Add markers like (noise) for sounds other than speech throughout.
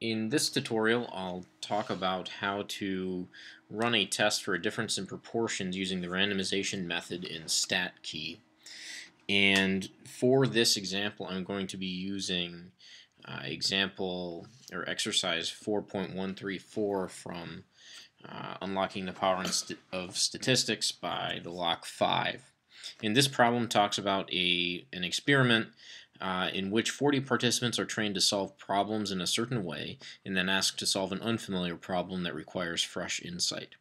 In this tutorial, I'll talk about how to run a test for a difference in proportions using the randomization method in StatKey. And for this example, I'm going to be using uh, example or exercise 4.134 from uh, Unlocking the Power of Statistics by the Lock 5. And this problem talks about a an experiment uh, in which 40 participants are trained to solve problems in a certain way and then asked to solve an unfamiliar problem that requires fresh insight.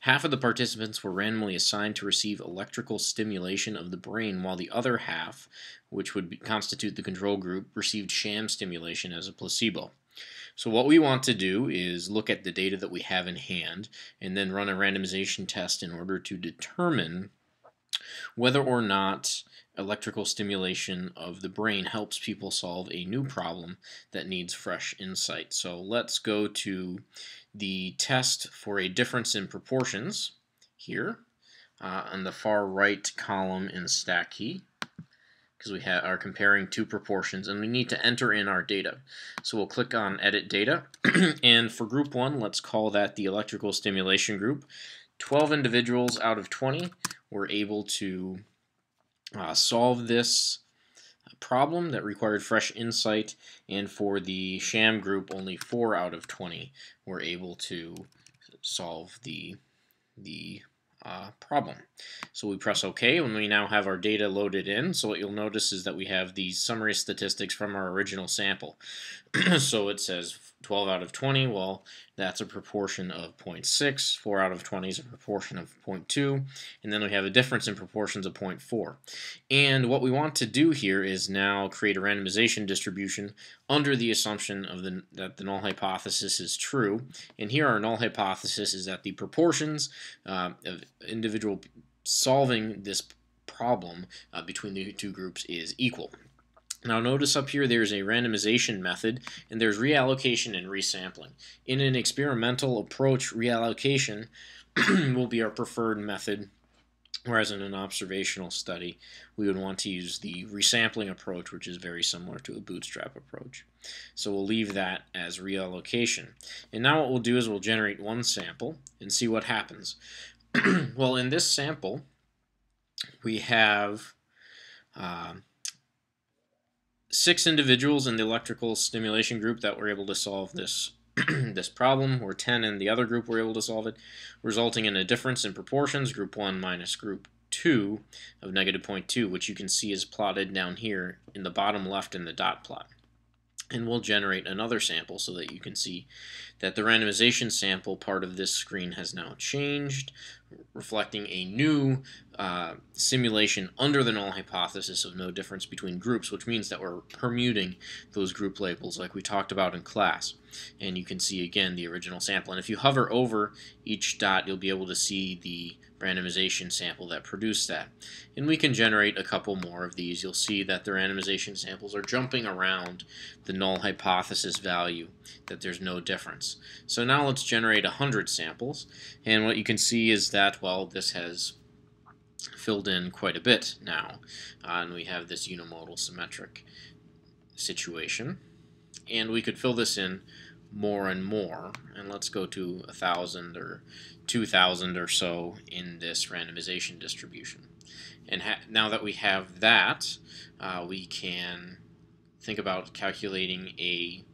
Half of the participants were randomly assigned to receive electrical stimulation of the brain, while the other half, which would be, constitute the control group, received sham stimulation as a placebo. So what we want to do is look at the data that we have in hand and then run a randomization test in order to determine whether or not electrical stimulation of the brain helps people solve a new problem that needs fresh insight. So let's go to the test for a difference in proportions here uh, on the far right column in StatKey because we are comparing two proportions and we need to enter in our data. So we'll click on edit data (clears throat) and for group 1 let's call that the electrical stimulation group. 12 individuals out of 20 were able to uh, solve this problem that required fresh insight, and for the sham group, only 4 out of 20 were able to solve the, the uh, problem. So we press OK when we now have our data loaded in. So what you'll notice is that we have these summary statistics from our original sample. (clears throat) so it says 12 out of 20, well, that's a proportion of 0.6. 4 out of 20 is a proportion of 0.2. And then we have a difference in proportions of 0.4. And what we want to do here is now create a randomization distribution under the assumption of the, that the null hypothesis is true. And here our null hypothesis is that the proportions uh, of individual solving this problem uh, between the two groups is equal. Now notice up here there's a randomization method and there's reallocation and resampling. In an experimental approach, reallocation (clears throat) will be our preferred method whereas in an observational study we would want to use the resampling approach which is very similar to a bootstrap approach. So we'll leave that as reallocation. And now what we'll do is we'll generate one sample and see what happens. (clears throat) well in this sample we have uh, six individuals in the electrical stimulation group that were able to solve this (clears throat) this problem, or 10 in the other group were able to solve it, resulting in a difference in proportions, group 1 minus group 2 of negative 0.2, which you can see is plotted down here in the bottom left in the dot plot. And we'll generate another sample so that you can see that the randomization sample part of this screen has now changed reflecting a new uh, simulation under the null hypothesis of no difference between groups, which means that we're permuting those group labels like we talked about in class. And you can see again the original sample. And if you hover over each dot, you'll be able to see the randomization sample that produced that. And we can generate a couple more of these. You'll see that the randomization samples are jumping around the null hypothesis value, that there's no difference. So now let's generate 100 samples. And what you can see is that, well, this has filled in quite a bit now. Uh, and we have this unimodal symmetric situation. And we could fill this in more and more. And let's go to a thousand or 2,000 or so in this randomization distribution. And now that we have that, uh, we can think about calculating a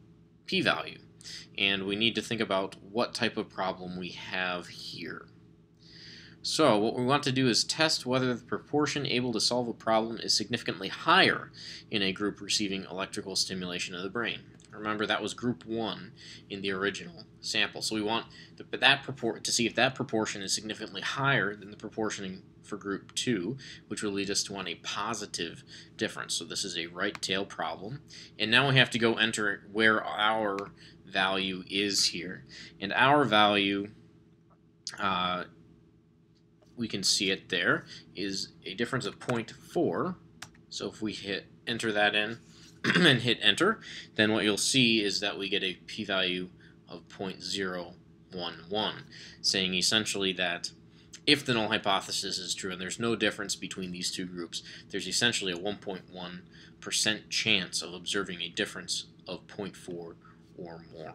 p-value. And we need to think about what type of problem we have here. So what we want to do is test whether the proportion able to solve a problem is significantly higher in a group receiving electrical stimulation of the brain. Remember that was group 1 in the original sample. So we want that propor to see if that proportion is significantly higher than the proportion for group 2, which will lead us to want a positive difference. So this is a right tail problem. And now we have to go enter where our value is here. And our value, uh, we can see it there, is a difference of 0.4. So if we hit enter that in, (clears throat) and hit enter, then what you'll see is that we get a p-value of 0.011, saying essentially that if the null hypothesis is true and there's no difference between these two groups, there's essentially a 1.1% chance of observing a difference of 0.4 or more.